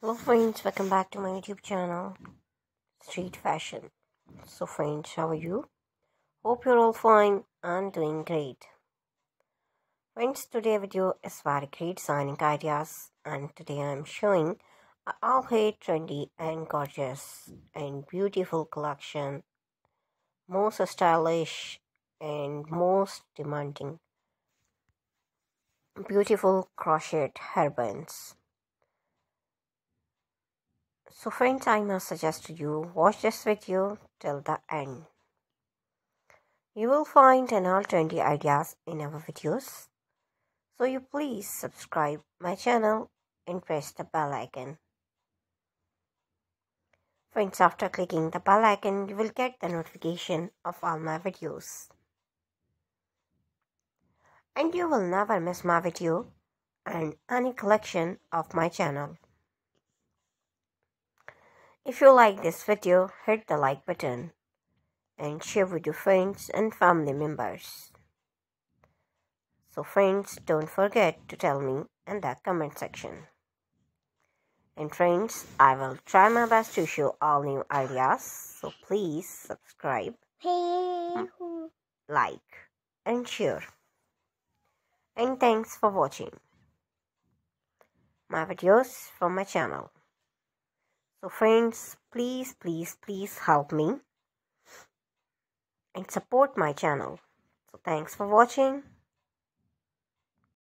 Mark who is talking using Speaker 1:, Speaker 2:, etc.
Speaker 1: Hello friends, welcome back to my YouTube channel, Street Fashion. So friends, how are you? Hope you're all fine and doing great. Friends, today video is very great designing ideas and today I'm showing a all hate trendy and gorgeous and beautiful collection, most stylish and most demanding beautiful crochet hairbands so friends, I must suggest to you watch this video till the end. You will find an all ideas in our videos. So you please subscribe my channel and press the bell icon. Friends, after clicking the bell icon, you will get the notification of all my videos. And you will never miss my video and any collection of my channel. If you like this video, hit the like button and share with your friends and family members. So friends, don't forget to tell me in the comment section. And friends, I will try my best to show all new ideas. So please subscribe, like and share. And thanks for watching my videos from my channel. So friends, please, please, please help me and support my channel. So thanks for watching.